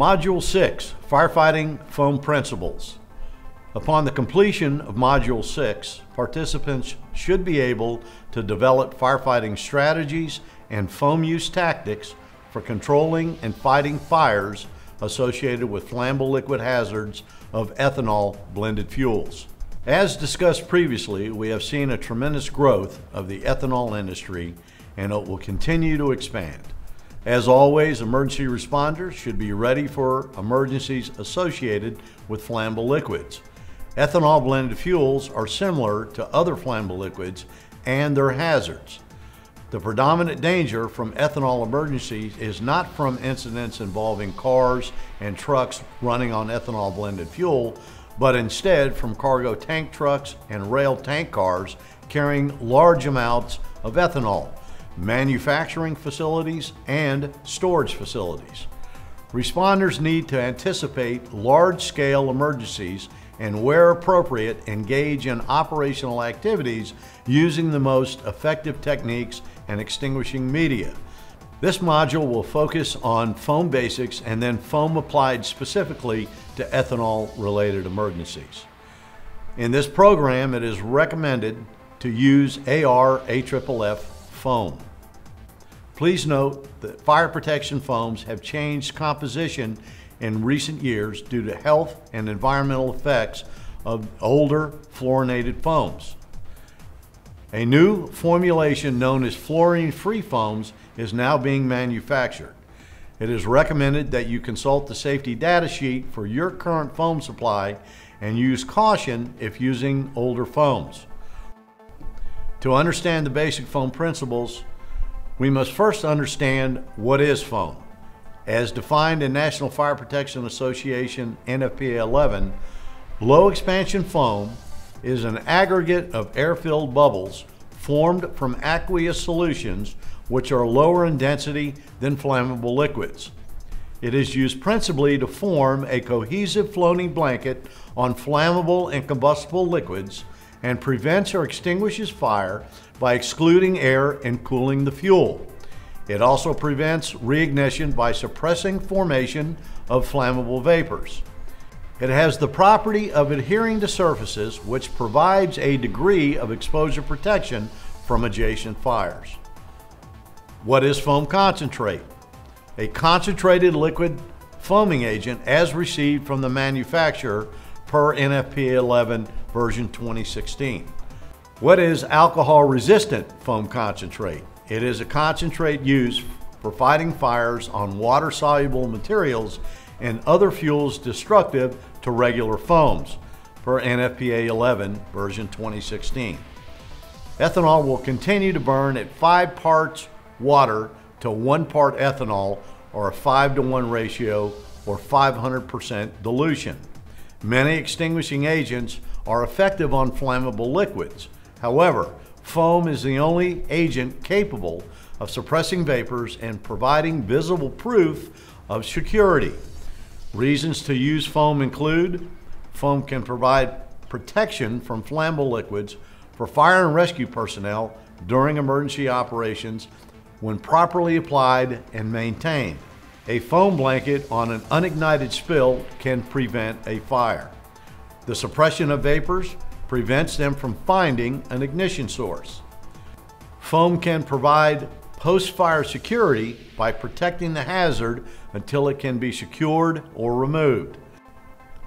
Module 6 Firefighting Foam Principles. Upon the completion of Module 6, participants should be able to develop firefighting strategies and foam use tactics for controlling and fighting fires associated with flammable liquid hazards of ethanol blended fuels. As discussed previously, we have seen a tremendous growth of the ethanol industry and it will continue to expand. As always, emergency responders should be ready for emergencies associated with flammable liquids. Ethanol blended fuels are similar to other flammable liquids and their hazards. The predominant danger from ethanol emergencies is not from incidents involving cars and trucks running on ethanol blended fuel, but instead from cargo tank trucks and rail tank cars carrying large amounts of ethanol, manufacturing facilities, and storage facilities. Responders need to anticipate large-scale emergencies and where appropriate, engage in operational activities using the most effective techniques and extinguishing media. This module will focus on foam basics and then foam applied specifically to ethanol related emergencies. In this program, it is recommended to use AR AFFF foam. Please note that fire protection foams have changed composition in recent years due to health and environmental effects of older fluorinated foams. A new formulation known as fluorine-free foams is now being manufactured. It is recommended that you consult the safety data sheet for your current foam supply and use caution if using older foams. To understand the basic foam principles, we must first understand what is foam. As defined in National Fire Protection Association NFPA 11, low expansion foam is an aggregate of air-filled bubbles formed from aqueous solutions which are lower in density than flammable liquids. It is used principally to form a cohesive floating blanket on flammable and combustible liquids and prevents or extinguishes fire by excluding air and cooling the fuel. It also prevents reignition by suppressing formation of flammable vapors. It has the property of adhering to surfaces which provides a degree of exposure protection from adjacent fires. What is foam concentrate? A concentrated liquid foaming agent as received from the manufacturer per NFPA 11 version 2016. What is alcohol resistant foam concentrate? It is a concentrate used for fighting fires on water soluble materials and other fuels destructive to regular foams per NFPA 11 version 2016. Ethanol will continue to burn at 5 parts water to 1 part ethanol or a 5 to 1 ratio or 500% dilution. Many extinguishing agents are effective on flammable liquids. However, Foam is the only agent capable of suppressing vapors and providing visible proof of security. Reasons to use foam include foam can provide protection from flammable liquids for fire and rescue personnel during emergency operations when properly applied and maintained. A foam blanket on an unignited spill can prevent a fire. The suppression of vapors prevents them from finding an ignition source. Foam can provide post-fire security by protecting the hazard until it can be secured or removed.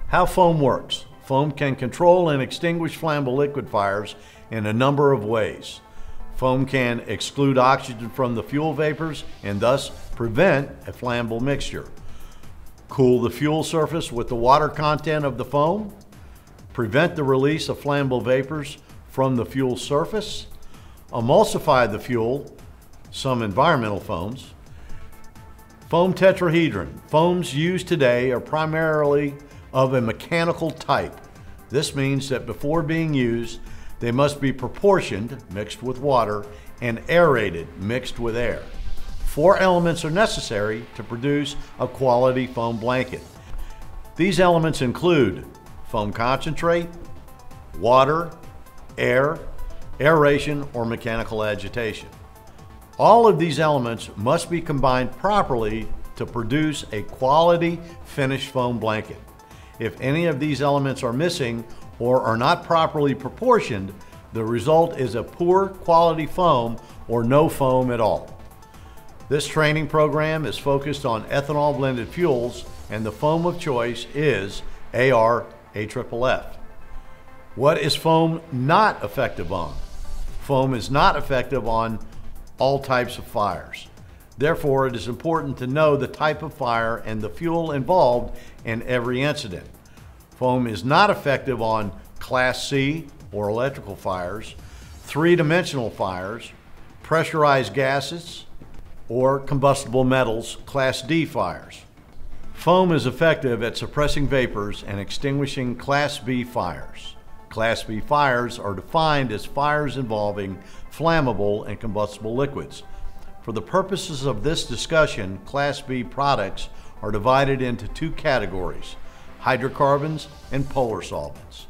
How foam works. Foam can control and extinguish flammable liquid fires in a number of ways. Foam can exclude oxygen from the fuel vapors and thus prevent a flammable mixture. Cool the fuel surface with the water content of the foam prevent the release of flammable vapors from the fuel surface, emulsify the fuel, some environmental foams. Foam tetrahedron. Foams used today are primarily of a mechanical type. This means that before being used, they must be proportioned, mixed with water, and aerated, mixed with air. Four elements are necessary to produce a quality foam blanket. These elements include foam concentrate, water, air, aeration, or mechanical agitation. All of these elements must be combined properly to produce a quality finished foam blanket. If any of these elements are missing or are not properly proportioned, the result is a poor quality foam or no foam at all. This training program is focused on ethanol blended fuels and the foam of choice is AR AFFF. What is foam not effective on? Foam is not effective on all types of fires. Therefore, it is important to know the type of fire and the fuel involved in every incident. Foam is not effective on Class C or electrical fires, three-dimensional fires, pressurized gases, or combustible metals Class D fires. Foam is effective at suppressing vapors and extinguishing Class B fires. Class B fires are defined as fires involving flammable and combustible liquids. For the purposes of this discussion, Class B products are divided into two categories, hydrocarbons and polar solvents.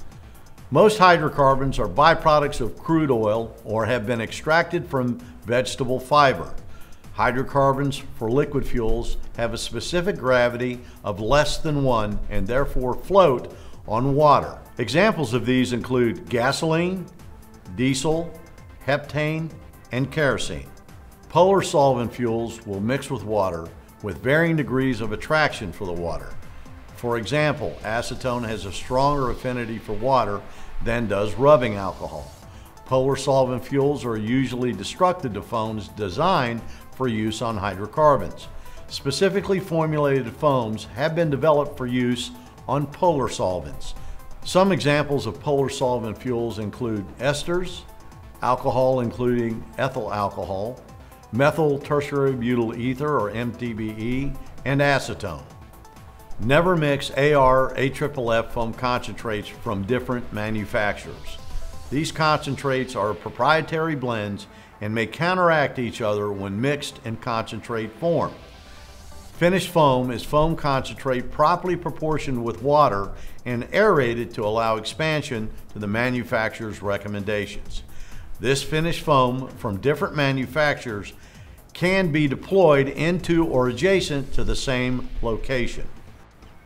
Most hydrocarbons are byproducts of crude oil or have been extracted from vegetable fiber. Hydrocarbons for liquid fuels have a specific gravity of less than one and therefore float on water. Examples of these include gasoline, diesel, heptane, and kerosene. Polar solvent fuels will mix with water with varying degrees of attraction for the water. For example, acetone has a stronger affinity for water than does rubbing alcohol. Polar solvent fuels are usually destructive to foams designed for use on hydrocarbons. Specifically formulated foams have been developed for use on polar solvents. Some examples of polar solvent fuels include esters, alcohol including ethyl alcohol, methyl tertiary butyl ether or MTBE, and acetone. Never mix AR AFFF foam concentrates from different manufacturers. These concentrates are proprietary blends and may counteract each other when mixed in concentrate form. Finished foam is foam concentrate properly proportioned with water and aerated to allow expansion to the manufacturer's recommendations. This finished foam from different manufacturers can be deployed into or adjacent to the same location.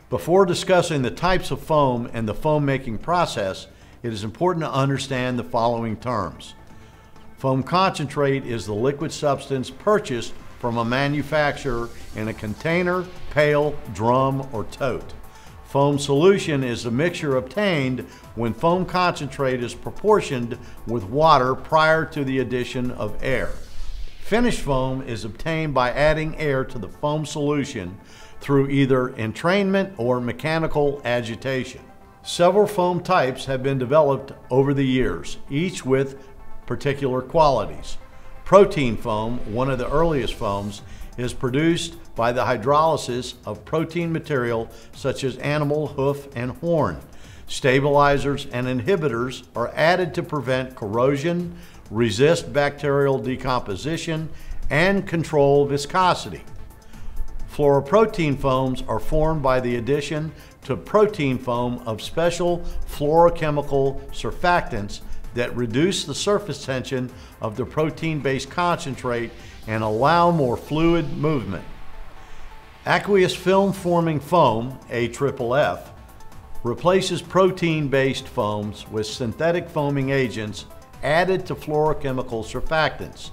Before discussing the types of foam and the foam making process, it is important to understand the following terms. Foam concentrate is the liquid substance purchased from a manufacturer in a container, pail, drum, or tote. Foam solution is the mixture obtained when foam concentrate is proportioned with water prior to the addition of air. Finished foam is obtained by adding air to the foam solution through either entrainment or mechanical agitation. Several foam types have been developed over the years, each with particular qualities. Protein foam, one of the earliest foams, is produced by the hydrolysis of protein material such as animal hoof and horn. Stabilizers and inhibitors are added to prevent corrosion, resist bacterial decomposition, and control viscosity. Fluoroprotein foams are formed by the addition to protein foam of special fluorochemical surfactants that reduce the surface tension of the protein-based concentrate and allow more fluid movement. Aqueous film forming foam, AFFF, replaces protein-based foams with synthetic foaming agents added to fluorochemical surfactants.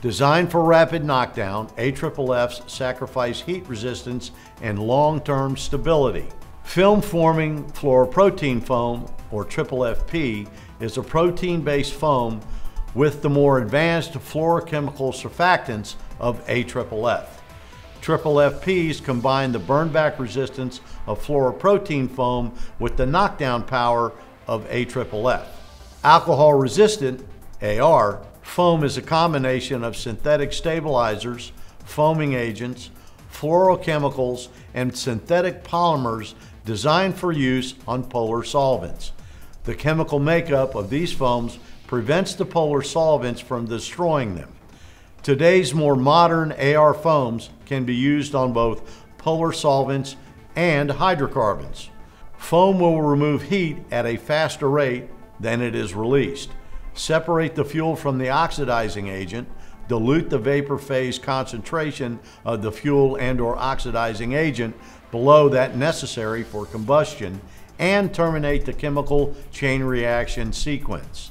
Designed for rapid knockdown, AFFFs sacrifice heat resistance and long-term stability. Film-forming fluoroprotein foam, or FFP, is a protein-based foam with the more advanced fluorochemical surfactants of AFFF. FFPs combine the burnback resistance of fluoroprotein foam with the knockdown power of AFFF. Alcohol-resistant, AR, Foam is a combination of synthetic stabilizers, foaming agents, fluorochemicals, and synthetic polymers designed for use on polar solvents. The chemical makeup of these foams prevents the polar solvents from destroying them. Today's more modern AR foams can be used on both polar solvents and hydrocarbons. Foam will remove heat at a faster rate than it is released. Separate the fuel from the oxidizing agent, dilute the vapor phase concentration of the fuel and or oxidizing agent below that necessary for combustion and terminate the chemical chain reaction sequence.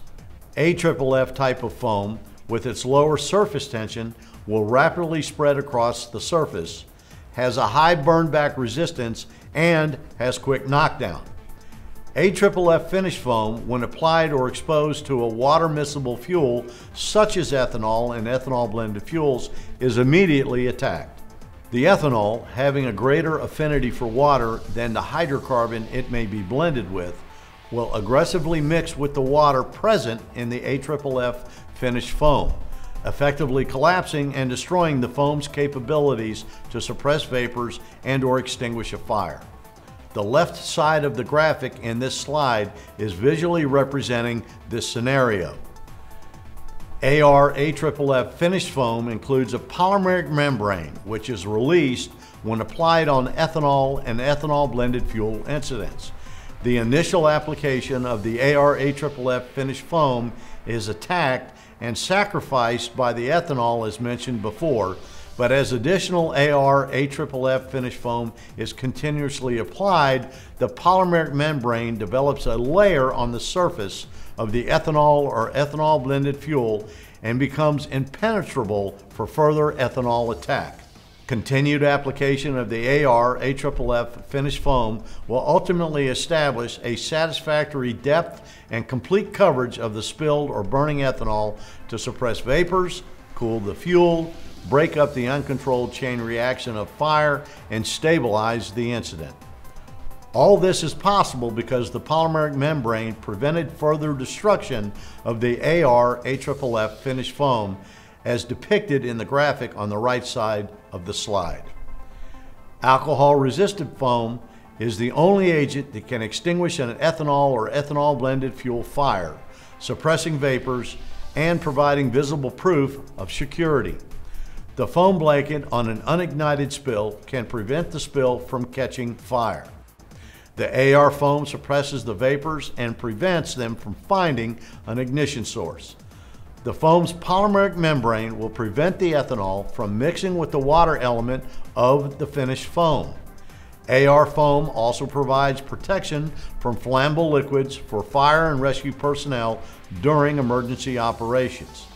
AFFF type of foam with its lower surface tension will rapidly spread across the surface, has a high burn back resistance, and has quick knockdown. AFFF finish foam, when applied or exposed to a water miscible fuel such as ethanol and ethanol blended fuels, is immediately attacked. The ethanol, having a greater affinity for water than the hydrocarbon it may be blended with, will aggressively mix with the water present in the AFFF finished foam, effectively collapsing and destroying the foam's capabilities to suppress vapors and or extinguish a fire. The left side of the graphic in this slide is visually representing this scenario. AR AFFF finished foam includes a polymeric membrane which is released when applied on ethanol and ethanol blended fuel incidents. The initial application of the AR AFFF finished foam is attacked and sacrificed by the ethanol as mentioned before, but as additional AR AFFF finish foam is continuously applied, the polymeric membrane develops a layer on the surface of the ethanol or ethanol blended fuel and becomes impenetrable for further ethanol attack. Continued application of the AR AFFF finished foam will ultimately establish a satisfactory depth and complete coverage of the spilled or burning ethanol to suppress vapors, cool the fuel, break up the uncontrolled chain reaction of fire, and stabilize the incident. All this is possible because the polymeric membrane prevented further destruction of the AR AFFF finished foam as depicted in the graphic on the right side of the slide. Alcohol-resistant foam is the only agent that can extinguish an ethanol or ethanol blended fuel fire, suppressing vapors and providing visible proof of security. The foam blanket on an unignited spill can prevent the spill from catching fire. The AR foam suppresses the vapors and prevents them from finding an ignition source. The foam's polymeric membrane will prevent the ethanol from mixing with the water element of the finished foam. AR foam also provides protection from flammable liquids for fire and rescue personnel during emergency operations.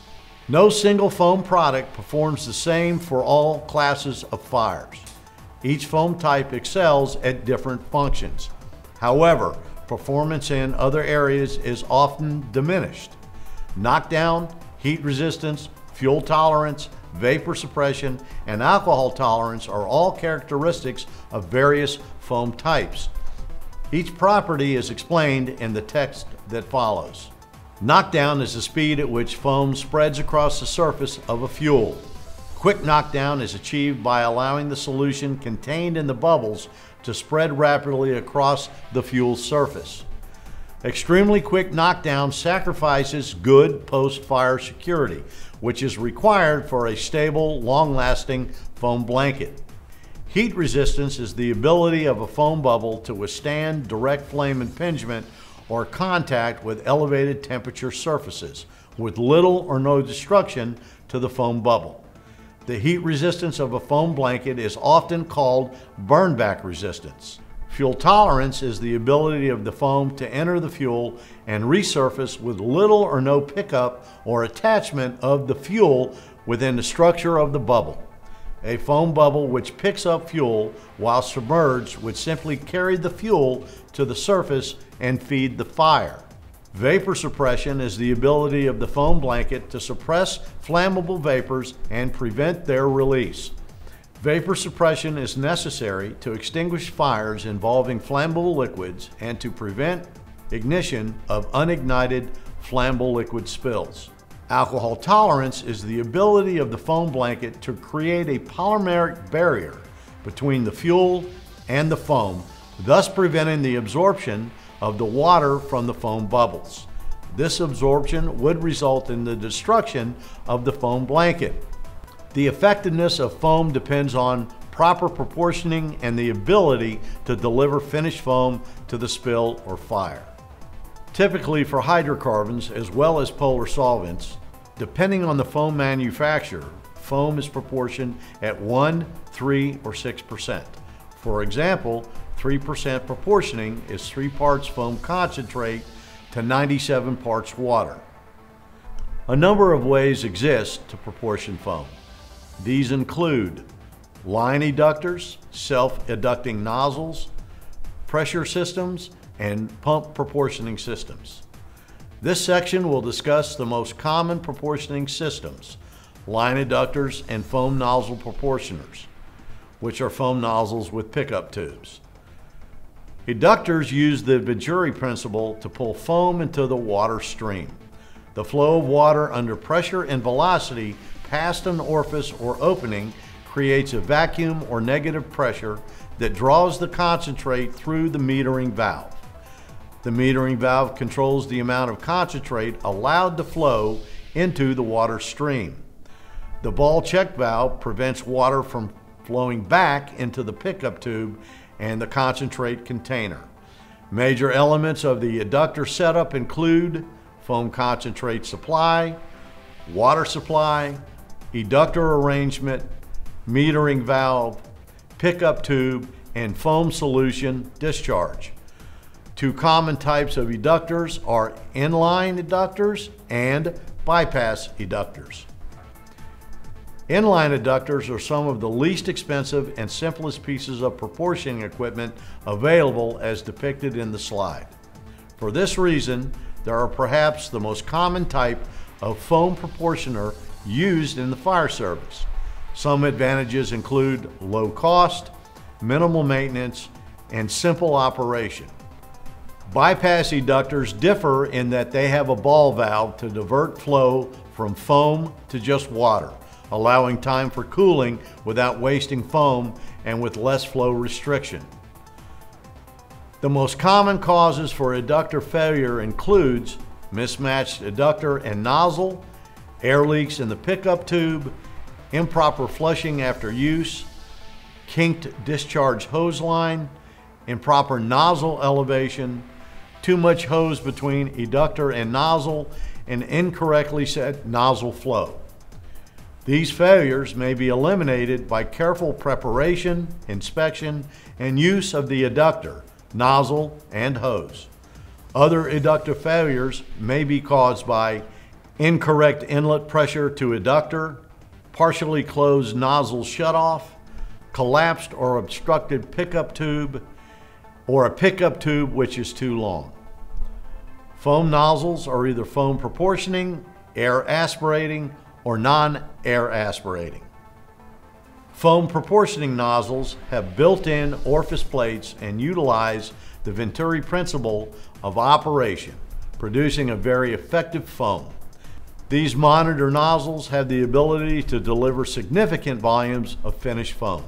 No single foam product performs the same for all classes of fires. Each foam type excels at different functions. However, performance in other areas is often diminished. Knockdown, heat resistance, fuel tolerance, vapor suppression, and alcohol tolerance are all characteristics of various foam types. Each property is explained in the text that follows. Knockdown is the speed at which foam spreads across the surface of a fuel. Quick knockdown is achieved by allowing the solution contained in the bubbles to spread rapidly across the fuel surface. Extremely quick knockdown sacrifices good post-fire security, which is required for a stable, long-lasting foam blanket. Heat resistance is the ability of a foam bubble to withstand direct flame impingement or contact with elevated temperature surfaces, with little or no destruction to the foam bubble. The heat resistance of a foam blanket is often called burn back resistance. Fuel tolerance is the ability of the foam to enter the fuel and resurface with little or no pickup or attachment of the fuel within the structure of the bubble. A foam bubble which picks up fuel while submerged would simply carry the fuel to the surface and feed the fire. Vapor suppression is the ability of the foam blanket to suppress flammable vapors and prevent their release. Vapor suppression is necessary to extinguish fires involving flammable liquids and to prevent ignition of unignited flammable liquid spills. Alcohol tolerance is the ability of the foam blanket to create a polymeric barrier between the fuel and the foam, thus preventing the absorption of the water from the foam bubbles. This absorption would result in the destruction of the foam blanket. The effectiveness of foam depends on proper proportioning and the ability to deliver finished foam to the spill or fire. Typically for hydrocarbons as well as polar solvents, Depending on the foam manufacturer, foam is proportioned at 1, 3, or 6%. For example, 3% proportioning is 3 parts foam concentrate to 97 parts water. A number of ways exist to proportion foam. These include line eductors, self-educting nozzles, pressure systems, and pump proportioning systems. This section will discuss the most common proportioning systems, line eductors and foam nozzle proportioners, which are foam nozzles with pickup tubes. Eductors use the Venturi principle to pull foam into the water stream. The flow of water under pressure and velocity past an orifice or opening creates a vacuum or negative pressure that draws the concentrate through the metering valve. The metering valve controls the amount of concentrate allowed to flow into the water stream. The ball check valve prevents water from flowing back into the pickup tube and the concentrate container. Major elements of the eductor setup include foam concentrate supply, water supply, eductor arrangement, metering valve, pickup tube, and foam solution discharge. Two common types of eductors are inline eductors and bypass eductors. Inline eductors are some of the least expensive and simplest pieces of proportioning equipment available as depicted in the slide. For this reason, they are perhaps the most common type of foam proportioner used in the fire service. Some advantages include low cost, minimal maintenance, and simple operation. Bypass eductors differ in that they have a ball valve to divert flow from foam to just water allowing time for cooling without wasting foam and with less flow restriction. The most common causes for eductor failure includes mismatched eductor and nozzle, air leaks in the pickup tube, improper flushing after use, kinked discharge hose line, improper nozzle elevation, too much hose between eductor and nozzle, and incorrectly set nozzle flow. These failures may be eliminated by careful preparation, inspection, and use of the eductor, nozzle, and hose. Other eductor failures may be caused by incorrect inlet pressure to eductor, partially closed nozzle shutoff, collapsed or obstructed pickup tube, or a pickup tube which is too long. Foam nozzles are either foam proportioning, air aspirating, or non-air aspirating. Foam proportioning nozzles have built-in orifice plates and utilize the Venturi principle of operation, producing a very effective foam. These monitor nozzles have the ability to deliver significant volumes of finished foam.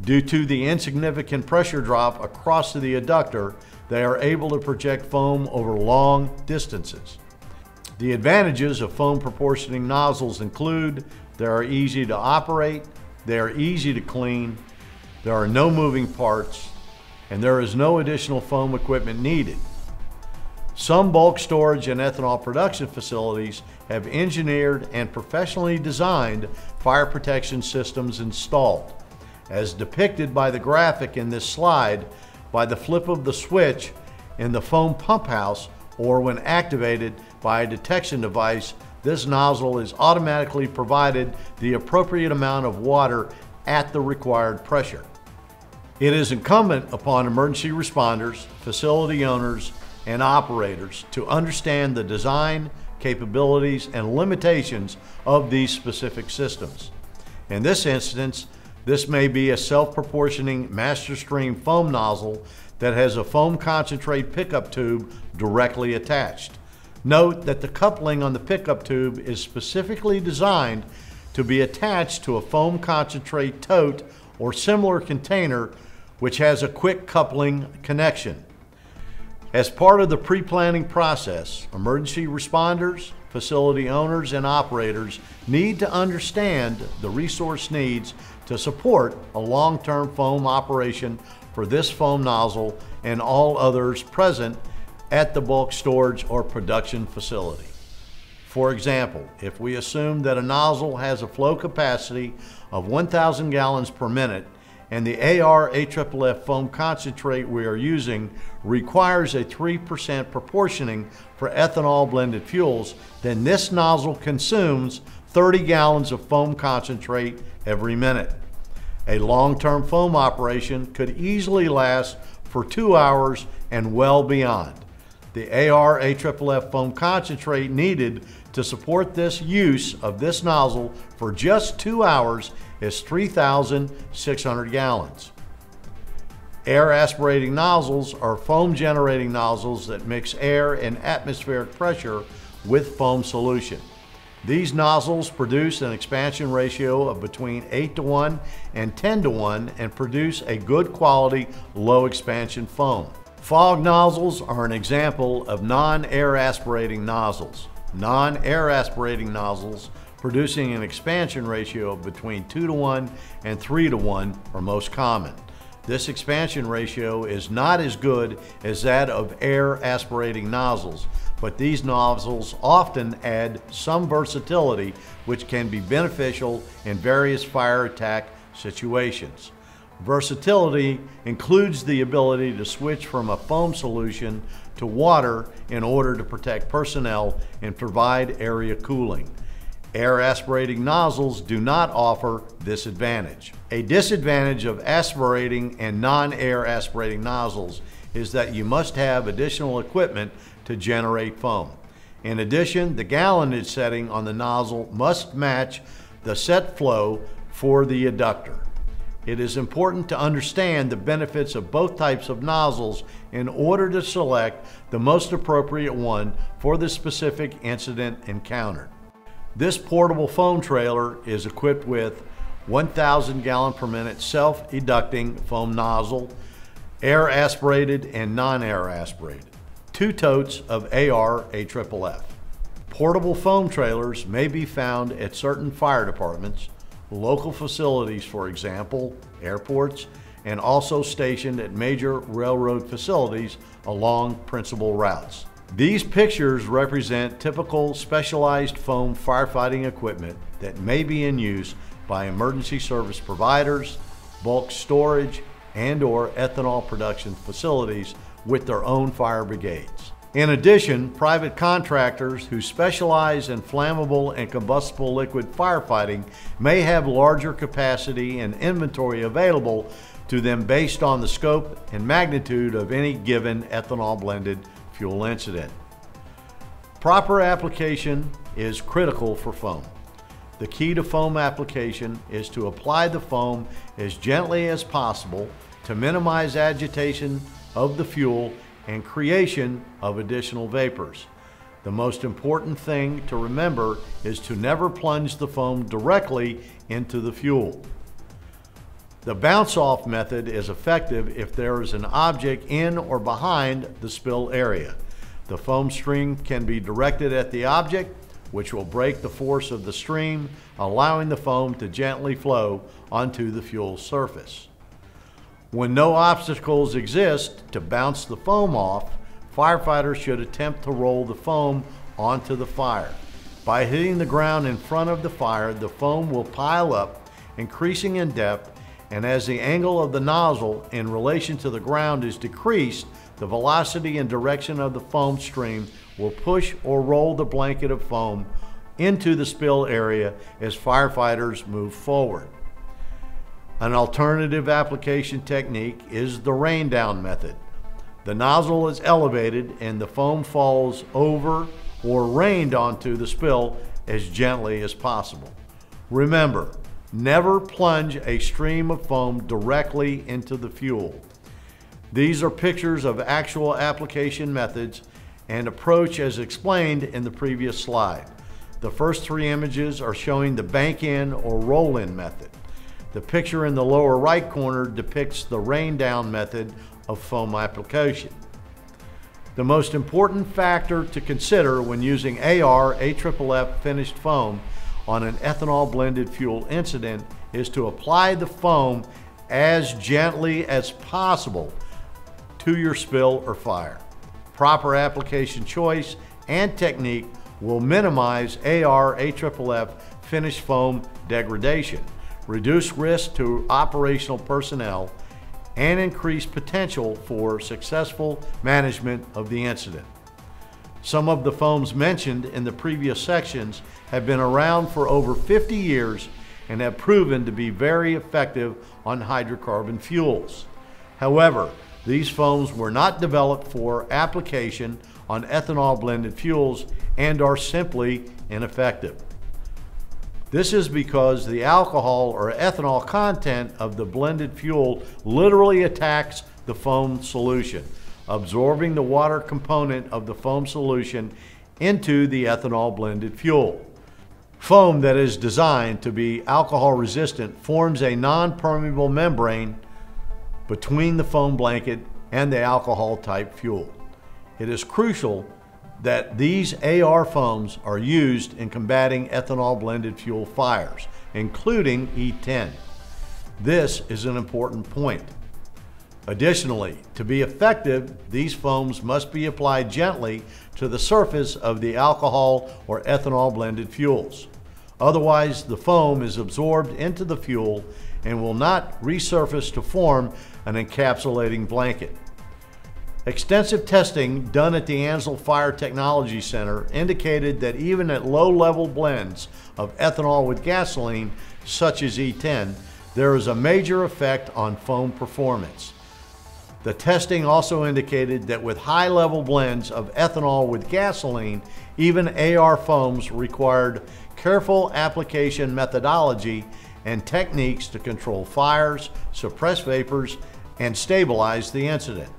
Due to the insignificant pressure drop across the eductor, they are able to project foam over long distances. The advantages of foam proportioning nozzles include they are easy to operate, they are easy to clean, there are no moving parts, and there is no additional foam equipment needed. Some bulk storage and ethanol production facilities have engineered and professionally designed fire protection systems installed. As depicted by the graphic in this slide, by the flip of the switch in the foam pump house or when activated by a detection device, this nozzle is automatically provided the appropriate amount of water at the required pressure. It is incumbent upon emergency responders, facility owners, and operators to understand the design, capabilities, and limitations of these specific systems. In this instance, this may be a self-proportioning master stream foam nozzle that has a foam concentrate pickup tube directly attached. Note that the coupling on the pickup tube is specifically designed to be attached to a foam concentrate tote or similar container which has a quick coupling connection. As part of the pre-planning process, emergency responders, facility owners, and operators need to understand the resource needs to support a long-term foam operation for this foam nozzle and all others present at the bulk storage or production facility. For example, if we assume that a nozzle has a flow capacity of 1,000 gallons per minute and the AR AFFF foam concentrate we are using requires a 3% proportioning for ethanol blended fuels, then this nozzle consumes 30 gallons of foam concentrate every minute. A long-term foam operation could easily last for two hours and well beyond. The AR AFFF foam concentrate needed to support this use of this nozzle for just two hours is 3,600 gallons. Air aspirating nozzles are foam generating nozzles that mix air and atmospheric pressure with foam solution. These nozzles produce an expansion ratio of between 8 to 1 and 10 to 1 and produce a good quality low expansion foam. Fog nozzles are an example of non-air aspirating nozzles. Non-air aspirating nozzles producing an expansion ratio of between 2 to 1 and 3 to 1 are most common. This expansion ratio is not as good as that of air aspirating nozzles, but these nozzles often add some versatility which can be beneficial in various fire attack situations. Versatility includes the ability to switch from a foam solution to water in order to protect personnel and provide area cooling. Air aspirating nozzles do not offer this advantage. A disadvantage of aspirating and non-air aspirating nozzles is that you must have additional equipment to generate foam. In addition, the gallonage setting on the nozzle must match the set flow for the eductor. It is important to understand the benefits of both types of nozzles in order to select the most appropriate one for the specific incident encountered. This portable foam trailer is equipped with 1,000 gallon per minute self-educting foam nozzle, air aspirated and non-air aspirated, two totes of AR AFFF. Portable foam trailers may be found at certain fire departments, local facilities for example, airports, and also stationed at major railroad facilities along principal routes. These pictures represent typical specialized foam firefighting equipment that may be in use by emergency service providers, bulk storage, and or ethanol production facilities with their own fire brigades. In addition, private contractors who specialize in flammable and combustible liquid firefighting may have larger capacity and inventory available to them based on the scope and magnitude of any given ethanol blended fuel incident. Proper application is critical for foam. The key to foam application is to apply the foam as gently as possible to minimize agitation of the fuel and creation of additional vapors. The most important thing to remember is to never plunge the foam directly into the fuel. The bounce off method is effective if there is an object in or behind the spill area. The foam stream can be directed at the object, which will break the force of the stream, allowing the foam to gently flow onto the fuel surface. When no obstacles exist to bounce the foam off, firefighters should attempt to roll the foam onto the fire. By hitting the ground in front of the fire, the foam will pile up, increasing in depth and as the angle of the nozzle in relation to the ground is decreased, the velocity and direction of the foam stream will push or roll the blanket of foam into the spill area as firefighters move forward. An alternative application technique is the rain down method. The nozzle is elevated and the foam falls over or rained onto the spill as gently as possible. Remember, Never plunge a stream of foam directly into the fuel. These are pictures of actual application methods and approach as explained in the previous slide. The first three images are showing the bank-in or roll-in method. The picture in the lower right corner depicts the rain-down method of foam application. The most important factor to consider when using AR AFFF finished foam on an ethanol blended fuel incident is to apply the foam as gently as possible to your spill or fire. Proper application choice and technique will minimize AR AFFF finished foam degradation, reduce risk to operational personnel, and increase potential for successful management of the incident. Some of the foams mentioned in the previous sections have been around for over 50 years and have proven to be very effective on hydrocarbon fuels. However, these foams were not developed for application on ethanol blended fuels and are simply ineffective. This is because the alcohol or ethanol content of the blended fuel literally attacks the foam solution, absorbing the water component of the foam solution into the ethanol blended fuel. Foam that is designed to be alcohol resistant forms a non-permeable membrane between the foam blanket and the alcohol type fuel. It is crucial that these AR foams are used in combating ethanol blended fuel fires, including E10. This is an important point. Additionally, to be effective, these foams must be applied gently to the surface of the alcohol or ethanol blended fuels. Otherwise, the foam is absorbed into the fuel and will not resurface to form an encapsulating blanket. Extensive testing done at the Ansul Fire Technology Center indicated that even at low level blends of ethanol with gasoline, such as E10, there is a major effect on foam performance. The testing also indicated that with high level blends of ethanol with gasoline, even AR foams required careful application methodology and techniques to control fires, suppress vapors, and stabilize the incident.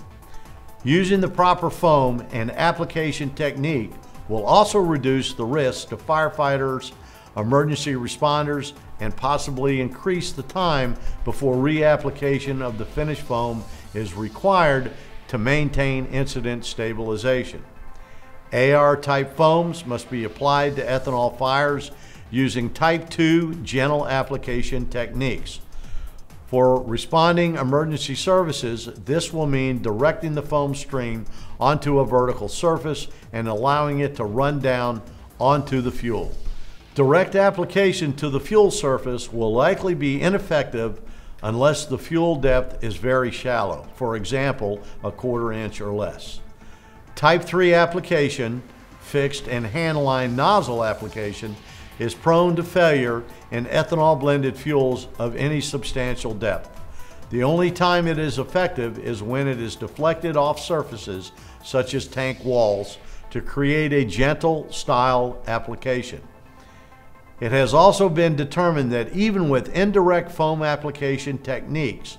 Using the proper foam and application technique will also reduce the risk to firefighters, emergency responders, and possibly increase the time before reapplication of the finished foam is required to maintain incident stabilization. AR type foams must be applied to ethanol fires using type 2 gentle application techniques. For responding emergency services, this will mean directing the foam stream onto a vertical surface and allowing it to run down onto the fuel. Direct application to the fuel surface will likely be ineffective unless the fuel depth is very shallow, for example, a quarter inch or less. Type 3 application, fixed and handline nozzle application, is prone to failure in ethanol blended fuels of any substantial depth. The only time it is effective is when it is deflected off surfaces, such as tank walls, to create a gentle style application. It has also been determined that even with indirect foam application techniques,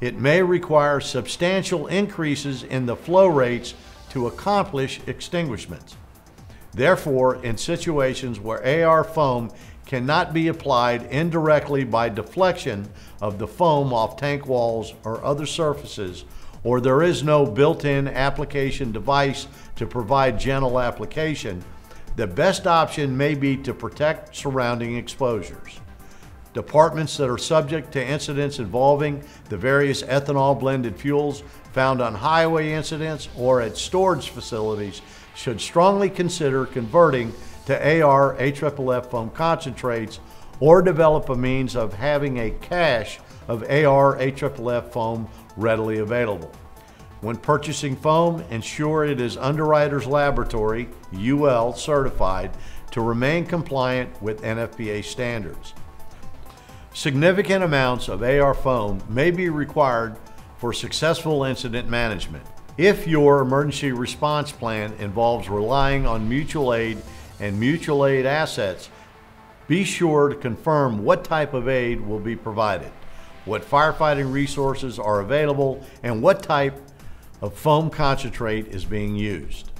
it may require substantial increases in the flow rates to accomplish extinguishments. Therefore, in situations where AR foam cannot be applied indirectly by deflection of the foam off tank walls or other surfaces, or there is no built-in application device to provide gentle application, the best option may be to protect surrounding exposures. Departments that are subject to incidents involving the various ethanol blended fuels found on highway incidents or at storage facilities should strongly consider converting to AR AFFF foam concentrates or develop a means of having a cache of AR AFFF foam readily available. When purchasing foam, ensure it is Underwriters Laboratory, UL certified to remain compliant with NFPA standards. Significant amounts of AR foam may be required for successful incident management. If your emergency response plan involves relying on mutual aid and mutual aid assets, be sure to confirm what type of aid will be provided, what firefighting resources are available, and what type of foam concentrate is being used.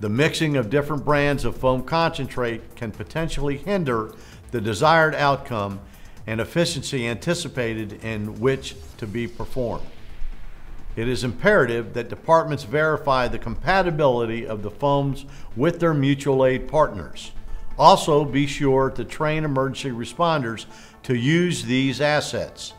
The mixing of different brands of foam concentrate can potentially hinder the desired outcome and efficiency anticipated in which to be performed it is imperative that departments verify the compatibility of the foams with their mutual aid partners. Also, be sure to train emergency responders to use these assets.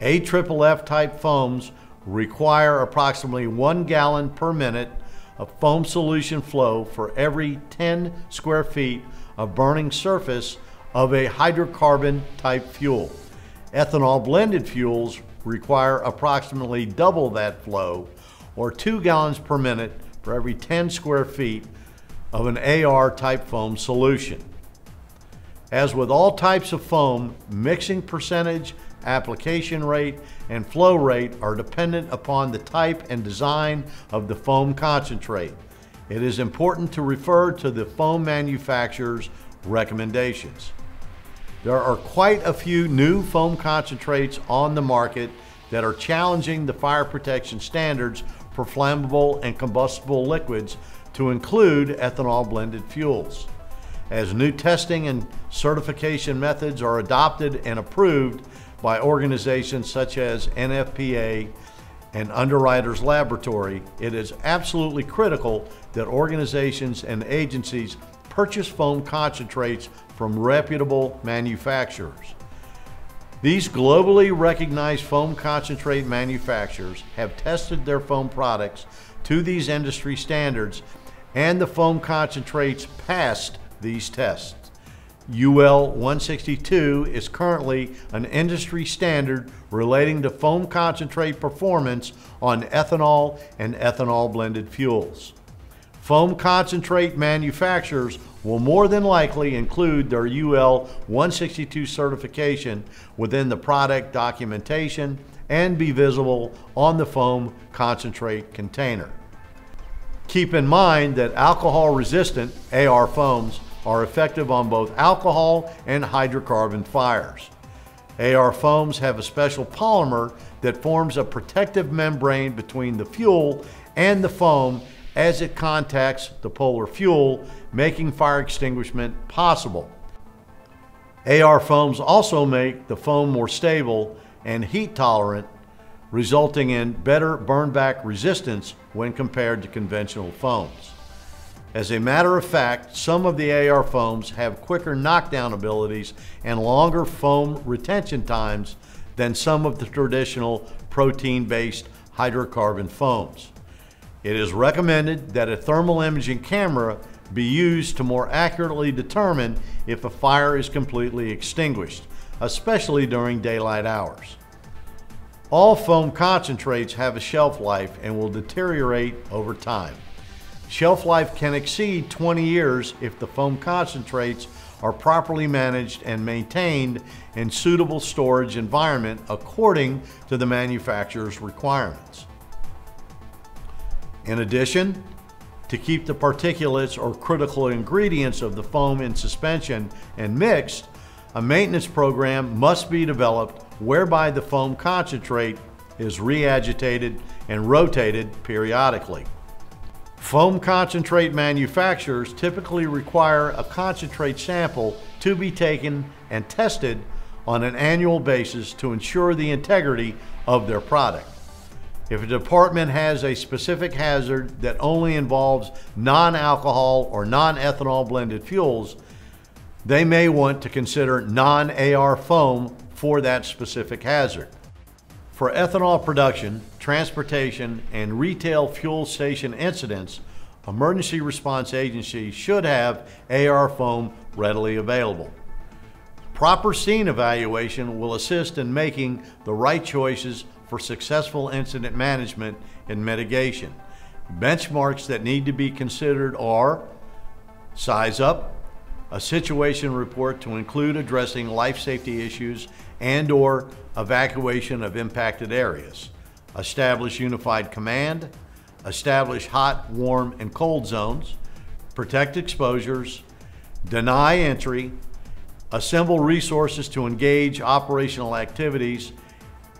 AFFF type foams require approximately one gallon per minute of foam solution flow for every 10 square feet of burning surface of a hydrocarbon type fuel. Ethanol blended fuels require approximately double that flow, or 2 gallons per minute for every 10 square feet of an AR type foam solution. As with all types of foam, mixing percentage, application rate, and flow rate are dependent upon the type and design of the foam concentrate. It is important to refer to the foam manufacturer's recommendations. There are quite a few new foam concentrates on the market that are challenging the fire protection standards for flammable and combustible liquids to include ethanol blended fuels. As new testing and certification methods are adopted and approved by organizations such as NFPA and Underwriters Laboratory, it is absolutely critical that organizations and agencies purchase foam concentrates from reputable manufacturers. These globally recognized foam concentrate manufacturers have tested their foam products to these industry standards and the foam concentrates passed these tests. UL 162 is currently an industry standard relating to foam concentrate performance on ethanol and ethanol blended fuels. Foam concentrate manufacturers will more than likely include their UL 162 certification within the product documentation and be visible on the foam concentrate container. Keep in mind that alcohol resistant AR foams are effective on both alcohol and hydrocarbon fires. AR foams have a special polymer that forms a protective membrane between the fuel and the foam as it contacts the polar fuel, making fire extinguishment possible. AR foams also make the foam more stable and heat tolerant, resulting in better burnback resistance when compared to conventional foams. As a matter of fact, some of the AR foams have quicker knockdown abilities and longer foam retention times than some of the traditional protein-based hydrocarbon foams. It is recommended that a thermal imaging camera be used to more accurately determine if a fire is completely extinguished, especially during daylight hours. All foam concentrates have a shelf life and will deteriorate over time. Shelf life can exceed 20 years if the foam concentrates are properly managed and maintained in suitable storage environment according to the manufacturer's requirements. In addition, to keep the particulates or critical ingredients of the foam in suspension and mixed, a maintenance program must be developed whereby the foam concentrate is reagitated and rotated periodically. Foam concentrate manufacturers typically require a concentrate sample to be taken and tested on an annual basis to ensure the integrity of their product. If a department has a specific hazard that only involves non-alcohol or non-ethanol blended fuels, they may want to consider non-AR foam for that specific hazard. For ethanol production, transportation, and retail fuel station incidents, emergency response agencies should have AR foam readily available. Proper scene evaluation will assist in making the right choices for successful incident management and mitigation. Benchmarks that need to be considered are size up, a situation report to include addressing life safety issues and or evacuation of impacted areas, establish unified command, establish hot, warm, and cold zones, protect exposures, deny entry, assemble resources to engage operational activities,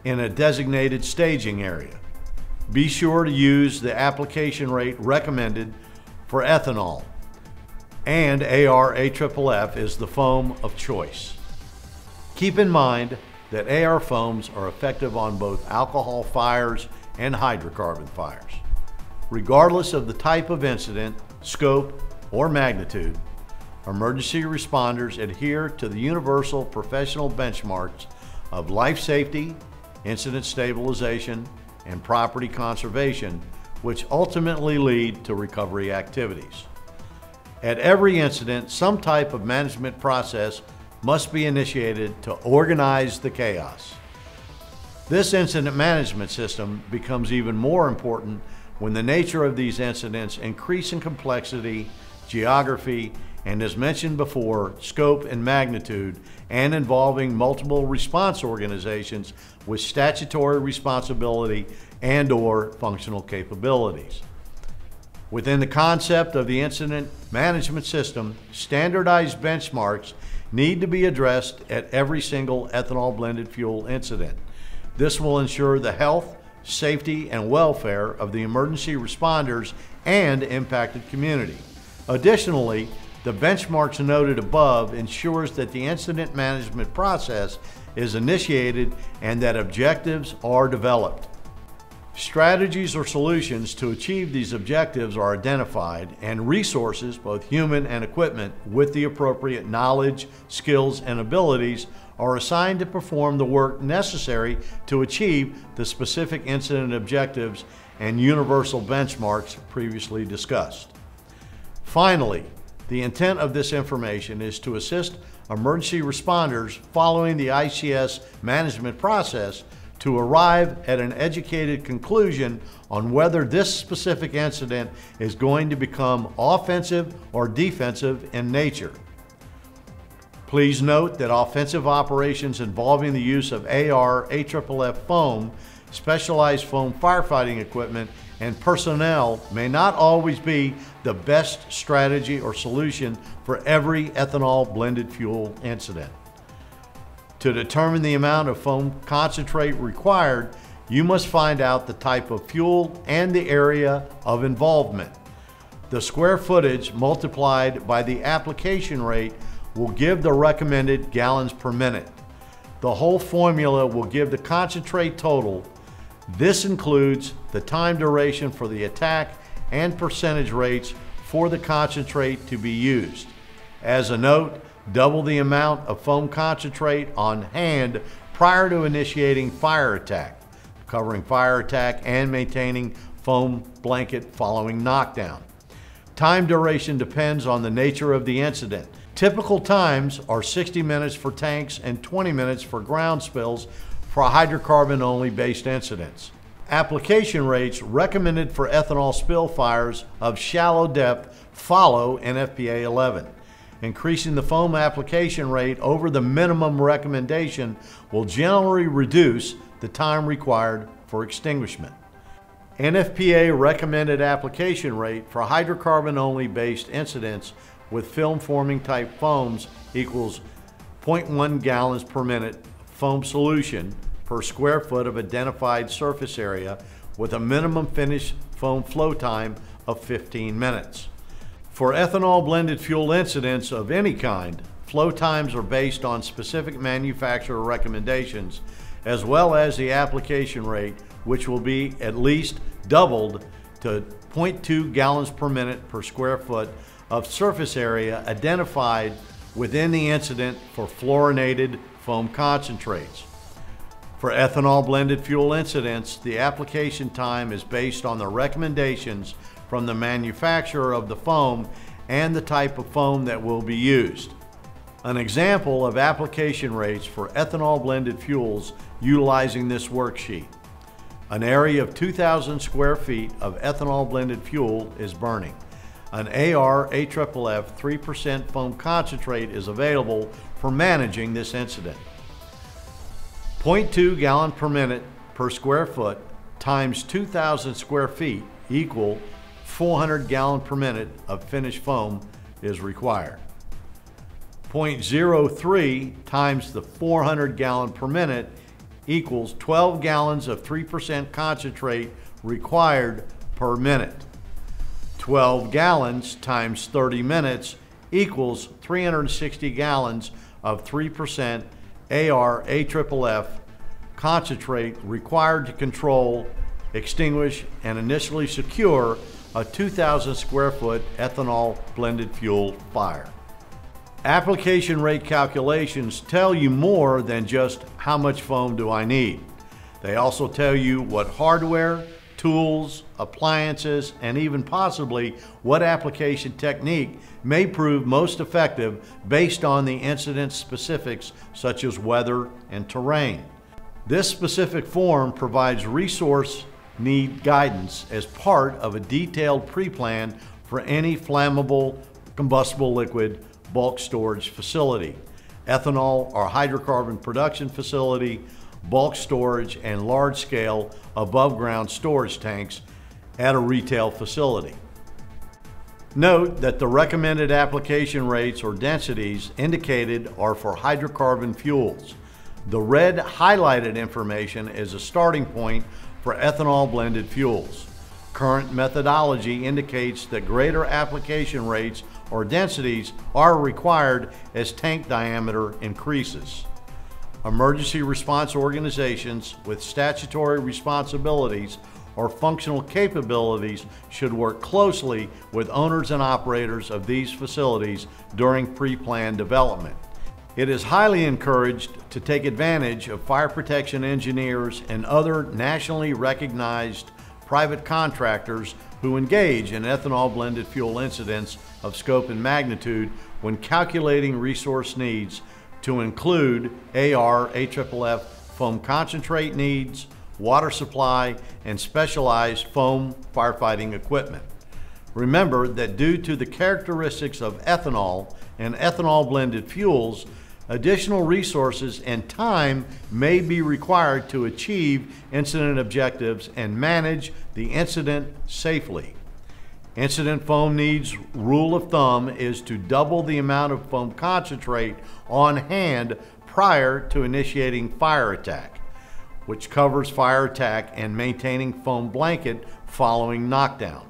in a designated staging area. Be sure to use the application rate recommended for ethanol, and AR AFFF is the foam of choice. Keep in mind that AR foams are effective on both alcohol fires and hydrocarbon fires. Regardless of the type of incident, scope, or magnitude, emergency responders adhere to the universal professional benchmarks of life safety, incident stabilization, and property conservation which ultimately lead to recovery activities. At every incident, some type of management process must be initiated to organize the chaos. This incident management system becomes even more important when the nature of these incidents increase in complexity, geography, and as mentioned before, scope and magnitude, and involving multiple response organizations with statutory responsibility and or functional capabilities. Within the concept of the incident management system, standardized benchmarks need to be addressed at every single ethanol blended fuel incident. This will ensure the health, safety, and welfare of the emergency responders and impacted community. Additionally, the benchmarks noted above ensures that the incident management process is initiated and that objectives are developed. Strategies or solutions to achieve these objectives are identified and resources, both human and equipment, with the appropriate knowledge, skills, and abilities are assigned to perform the work necessary to achieve the specific incident objectives and universal benchmarks previously discussed. Finally, the intent of this information is to assist emergency responders following the ICS management process to arrive at an educated conclusion on whether this specific incident is going to become offensive or defensive in nature. Please note that offensive operations involving the use of AR AFFF foam, specialized foam firefighting equipment, and personnel may not always be the best strategy or solution for every ethanol blended fuel incident. To determine the amount of foam concentrate required, you must find out the type of fuel and the area of involvement. The square footage multiplied by the application rate will give the recommended gallons per minute. The whole formula will give the concentrate total. This includes the time duration for the attack and percentage rates for the concentrate to be used. As a note, double the amount of foam concentrate on hand prior to initiating fire attack, covering fire attack and maintaining foam blanket following knockdown. Time duration depends on the nature of the incident. Typical times are 60 minutes for tanks and 20 minutes for ground spills for hydrocarbon only based incidents. Application rates recommended for ethanol spill fires of shallow depth follow NFPA 11. Increasing the foam application rate over the minimum recommendation will generally reduce the time required for extinguishment. NFPA recommended application rate for hydrocarbon only based incidents with film forming type foams equals 0.1 gallons per minute foam solution per square foot of identified surface area with a minimum finished foam flow time of 15 minutes. For ethanol blended fuel incidents of any kind, flow times are based on specific manufacturer recommendations as well as the application rate, which will be at least doubled to 0.2 gallons per minute per square foot of surface area identified within the incident for fluorinated foam concentrates. For ethanol blended fuel incidents, the application time is based on the recommendations from the manufacturer of the foam and the type of foam that will be used. An example of application rates for ethanol blended fuels utilizing this worksheet. An area of 2,000 square feet of ethanol blended fuel is burning. An AR AFFF 3% foam concentrate is available for managing this incident. 0.2 gallon per minute per square foot times 2,000 square feet equal 400 gallon per minute of finished foam is required. 0.03 times the 400 gallon per minute equals 12 gallons of 3% concentrate required per minute. 12 gallons times 30 minutes equals 360 gallons of 3% AR AFFF concentrate required to control, extinguish, and initially secure a 2,000 square foot ethanol blended fuel fire. Application rate calculations tell you more than just how much foam do I need. They also tell you what hardware, tools, appliances, and even possibly what application technique may prove most effective based on the incident specifics such as weather and terrain. This specific form provides resource need guidance as part of a detailed pre-plan for any flammable combustible liquid bulk storage facility, ethanol or hydrocarbon production facility, bulk storage, and large-scale above-ground storage tanks at a retail facility. Note that the recommended application rates or densities indicated are for hydrocarbon fuels. The red highlighted information is a starting point for ethanol blended fuels. Current methodology indicates that greater application rates or densities are required as tank diameter increases. Emergency response organizations with statutory responsibilities or functional capabilities should work closely with owners and operators of these facilities during pre-planned development. It is highly encouraged to take advantage of fire protection engineers and other nationally recognized private contractors who engage in ethanol blended fuel incidents of scope and magnitude when calculating resource needs to include AR AFFF foam concentrate needs, water supply, and specialized foam firefighting equipment. Remember that due to the characteristics of ethanol and ethanol blended fuels, additional resources and time may be required to achieve incident objectives and manage the incident safely. Incident foam needs rule of thumb is to double the amount of foam concentrate on hand prior to initiating fire attack, which covers fire attack and maintaining foam blanket following knockdown.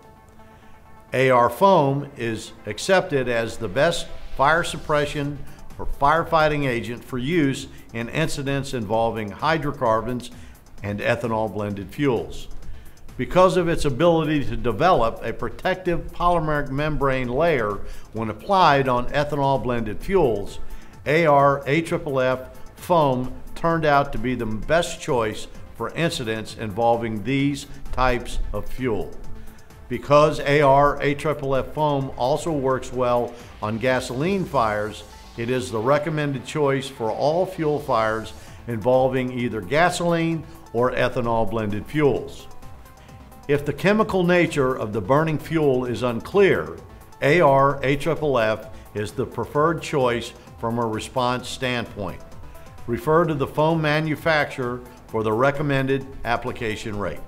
AR foam is accepted as the best fire suppression or firefighting agent for use in incidents involving hydrocarbons and ethanol blended fuels. Because of its ability to develop a protective polymeric membrane layer when applied on ethanol blended fuels, AR AFFF foam turned out to be the best choice for incidents involving these types of fuel. Because AR AFFF foam also works well on gasoline fires, it is the recommended choice for all fuel fires involving either gasoline or ethanol blended fuels. If the chemical nature of the burning fuel is unclear, AR AFFF is the preferred choice from a response standpoint. Refer to the foam manufacturer for the recommended application rate.